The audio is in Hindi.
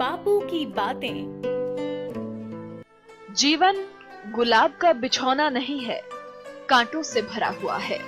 बापू की बातें। जीवन गुलाब का बिछौना नहीं है कांटों से भरा हुआ है।